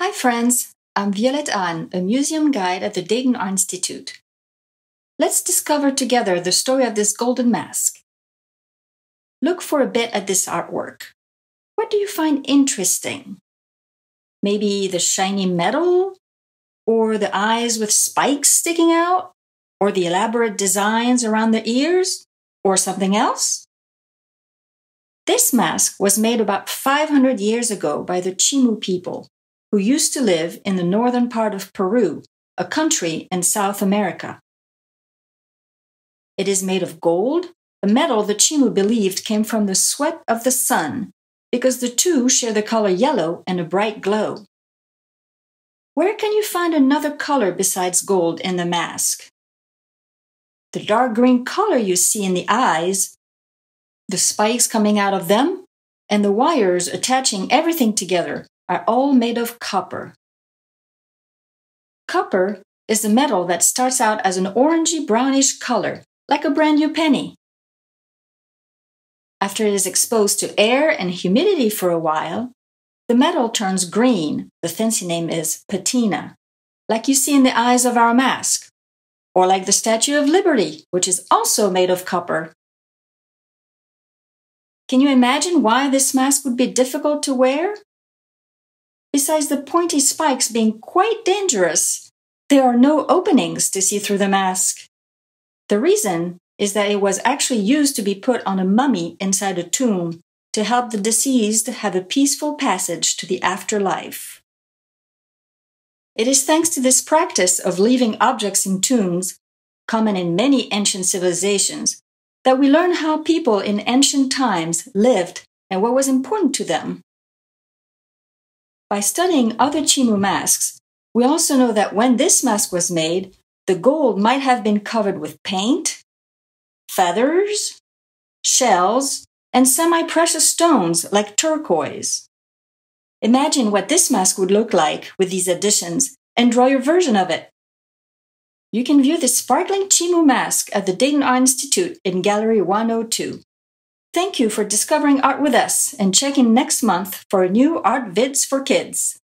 Hi, friends. I'm Violette Ahn, a museum guide at the Dayton Art Institute. Let's discover together the story of this golden mask. Look for a bit at this artwork. What do you find interesting? Maybe the shiny metal? Or the eyes with spikes sticking out? Or the elaborate designs around the ears? Or something else? This mask was made about 500 years ago by the Chimu people, who used to live in the northern part of Peru, a country in South America. It is made of gold, a metal the Chimu believed came from the sweat of the sun, because the two share the color yellow and a bright glow. Where can you find another color besides gold in the mask? The dark green color you see in the eyes the spikes coming out of them, and the wires attaching everything together are all made of copper. Copper is a metal that starts out as an orangey brownish color, like a brand new penny. After it is exposed to air and humidity for a while, the metal turns green. The fancy name is patina, like you see in the eyes of our mask, or like the Statue of Liberty, which is also made of copper. Can you imagine why this mask would be difficult to wear? Besides the pointy spikes being quite dangerous, there are no openings to see through the mask. The reason is that it was actually used to be put on a mummy inside a tomb to help the deceased have a peaceful passage to the afterlife. It is thanks to this practice of leaving objects in tombs, common in many ancient civilizations, that we learn how people in ancient times lived and what was important to them. By studying other Chimu masks, we also know that when this mask was made, the gold might have been covered with paint, feathers, shells, and semi precious stones like turquoise. Imagine what this mask would look like with these additions and draw your version of it. You can view the sparkling Chimu mask at the Dayton Art Institute in Gallery 102. Thank you for discovering art with us and check in next month for new art vids for kids.